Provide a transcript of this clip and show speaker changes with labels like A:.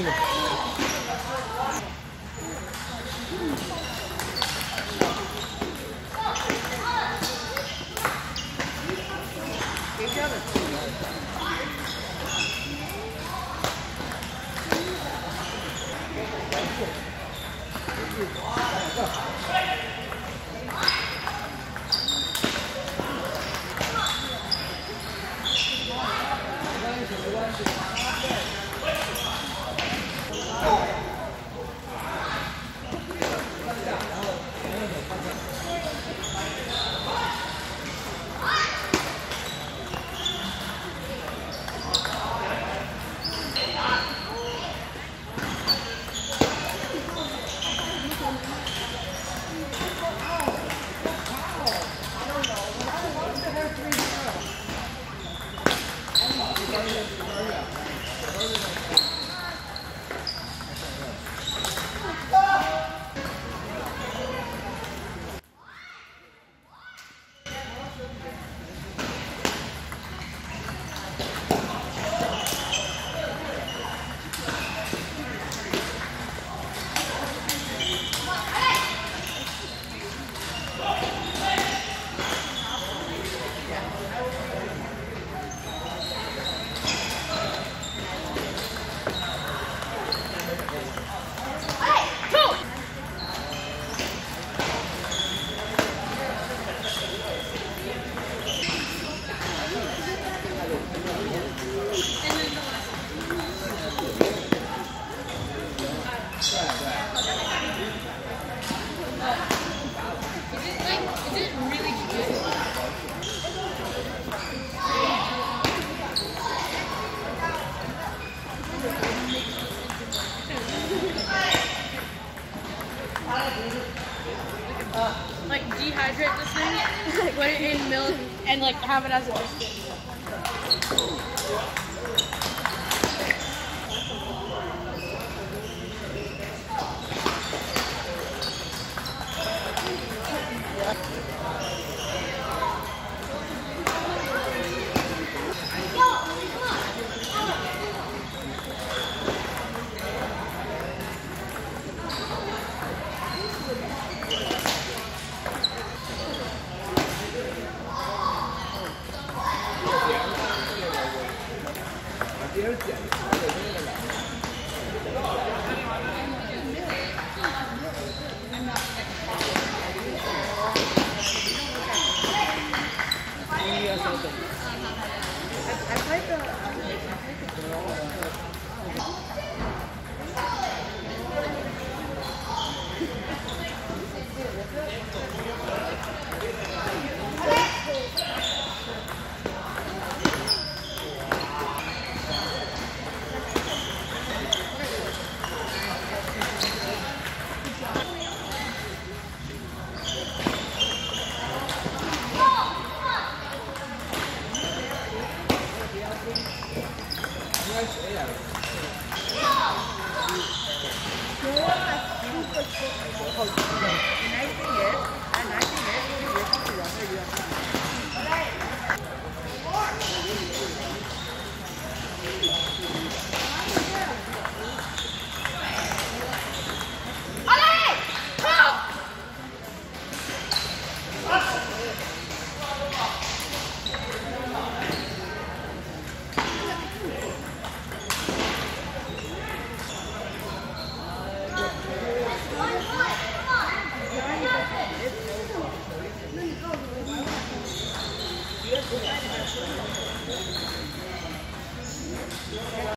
A: きない 감사합니다. like dehydrate this thing, put it in milk, and like have it as a biscuit.
B: I, I played the.
C: Thank you.
D: ご覧ください。